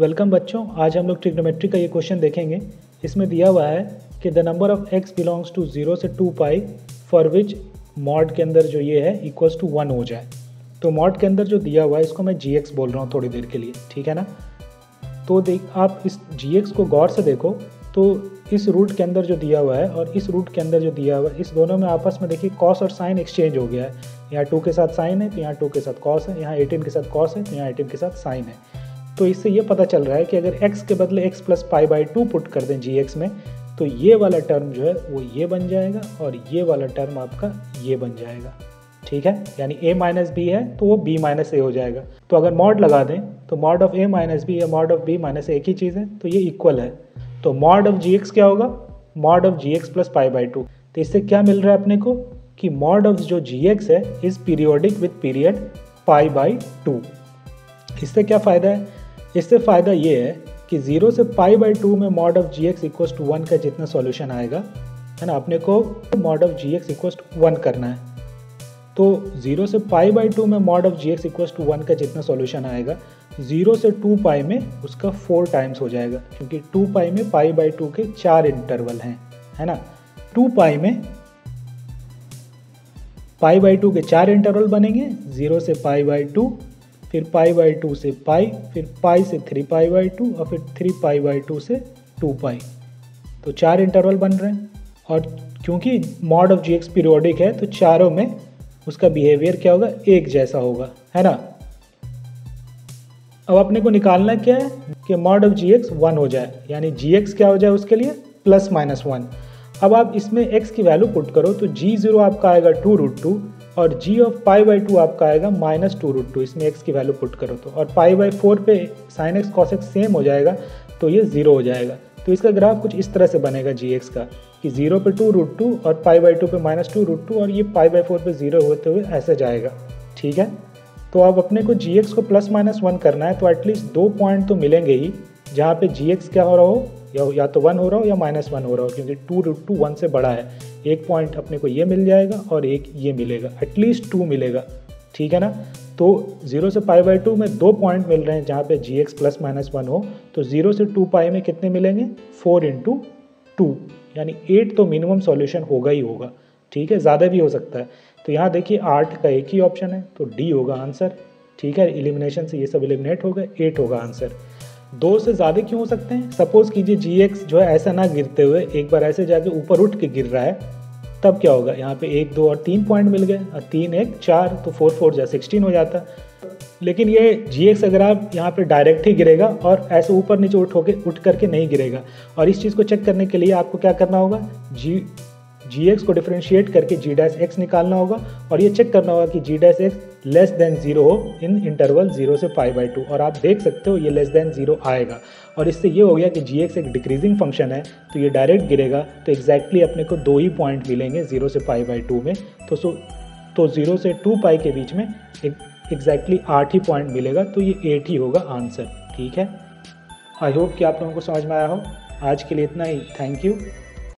Welcome बच्चों, आज हम लोग ट्रिग्नोमेट्री का ये क्वेश्चन देखेंगे। इसमें दिया हुआ है कि the number of X belongs to zero से to pi for which mod के अंदर जो ये है इक्वल्स टू वन हो जाए। तो मॉड के अंदर जो दिया हुआ है, इसको मैं जी एक्स बोल रहा हूँ थोड़ी देर के लिए, ठीक है ना? तो देख, आप इस जी एक्स को गौर से देखो तो इस रूट के अंदर जो दिया हुआ है और इस रूट के अंदर जो दिया हुआ है, इस दोनों में आपस में देखिए कॉस और साइन एक्सचेंज हो गया है। यहाँ टू के साथ साइन है तो यहाँ टू के साथ कॉस है, यहाँ एटीन के साथ कॉस है तो यहाँ एटीन के साथ साइन है। तो इससे ये पता चल रहा है कि अगर x के बदले x plus pi by two put कर दें जी में तो ये वाला टर्म जो है, वो ये बन जाएगा और ये वाला टर्म आपका ये बन जाएगा। ठीक है? यानी a माइनस बी है तो वो b माइनस ए हो जाएगा। तो अगर मॉड लगा दें तो mod of a minus B या मॉड ऑफ़ b माइनस एक ही चीज़ है तो ये इक्वल है। तो मॉड ऑफ़ जी क्या होगा? Mod of G X plus pi by two तो इससे क्या मिल रहा है अपने को? कि मॉड ऑफ़ जो जी एक्स है is periodic with period pi by two इससे क्या फ़ायदा है? इससे फ़ायदा ये है कि ज़ीरो से पाई बाई टू में mod of G X equals to one का जितना सॉल्यूशन आएगा, है ना, अपने को mod of G X equals to one करना है। तो ज़ीरो से पाई बाई टू में mod of G X equals to one का जितना सॉल्यूशन आएगा, ज़ीरो से टू पाई में उसका फोर टाइम्स हो जाएगा, क्योंकि टू पाई में पाई बाई टू के चार इंटरवल हैं, है ना। टू पाई में पाई बाई टू के चार इंटरवल बनेंगे, ज़ीरो से पाई बाई टू फिर पाई बाई टू से पाई, फिर पाई से थ्री पाई बाई टू और फिर थ्री पाई बाई टू से टू पाई। तो चार इंटरवल बन रहे हैं। और क्योंकि mod of G X periodic है तो चारों में उसका बिहेवियर क्या होगा? एक जैसा होगा। है ना? अब अपने को निकालना क्या है? कि mod of G X one हो जाए। यानी जी एक्स क्या हो जाए उसके लिए? प्लस माइनस वन अब आप इसमें एक्स की वैल्यू पुट करो तो जी ज़ीरो आपका आएगा टू रूट टू और g of pi by two आपका आएगा माइनस टू रूट टू इसमें एक्स की वैल्यू पुट करो तो। और पाई बाई फोर पे sine X cos X same हो जाएगा तो ये ज़ीरो हो जाएगा। तो इसका ग्राफ कुछ इस तरह से बनेगा जी एक्स का, कि ज़ीरो पे टू रूट टू और पाई बाई टू पे माइनस टू रूट टू और ये पाई बाई फोर पे ज़ीरो होते हुए ऐसे जाएगा। ठीक है? तो अब अपने को जी एक्स को प्लस माइनस वन करना है तो एटलीस्ट दो पॉइंट तो मिलेंगे ही, जहाँ पे जी एक्स क्या हो रहा हो? या या तो वन हो रहा हो या माइनस वन हो रहा हो, क्योंकि टू रूट टू वन से बड़ा है। एक पॉइंट अपने को ये मिल जाएगा और एक ये मिलेगा। एटलीस्ट टू मिलेगा। ठीक है ना? तो ज़ीरो से पाई बाई टू में दो पॉइंट मिल रहे हैं, जहाँ पे G X plus minus one हो तो ज़ीरो से टू पाई में कितने मिलेंगे? फोर इंटू टू यानी एट तो मिनिमम सॉल्यूशन होगा ही होगा। ठीक है? ज़्यादा भी हो सकता है। तो यहाँ देखिए आठ का एक ही ऑप्शन है तो डी होगा आंसर ठीक है? इलिमिनेशन से ये सब इलिमिनेट होगा एट होगा आंसर दो से ज़्यादा क्यों हो सकते हैं? सपोज़ कीजिए जी एक्स जो है ऐसा ना गिरते हुए एक बार ऐसे जाके ऊपर उठ के गिर रहा है, तब क्या होगा? यहाँ पे एक, दो और तीन पॉइंट मिल गए और तीन एक, चार तो फोर फोर जा सिक्सटीन हो जाता। लेकिन ये जी एक्स अगर आप यहाँ पे डायरेक्ट ही गिरेगा और ऐसे ऊपर नीचे उठ होके उठ करके नहीं गिरेगा। और इस चीज़ को चेक करने के लिए आपको क्या करना होगा? जी जी एक्स को डिफ्रेंशिएट करके जी डैश एक्स निकालना होगा और ये चेक करना होगा कि G dash X less than zero हो इन इंटरवल ज़ीरो से पाई बाई टू और आप देख सकते हो ये लेस देन ज़ीरो आएगा। और इससे ये हो गया कि जी एक्स एक डिक्रीजिंग फ़ंक्शन है तो ये डायरेक्ट गिरेगा तो एग्जैक्टली अपने को दो ही पॉइंट मिलेंगे ज़ीरो से पाई बाई टू में। तो सो तो ज़ीरो से टू पाई के बीच में एग्जैक्टली आठ ही पॉइंट मिलेगा तो ये एट ही होगा आंसर ठीक है? आई होप कि आप लोगों को समझ में आया हो। आज के लिए इतना ही। Thank you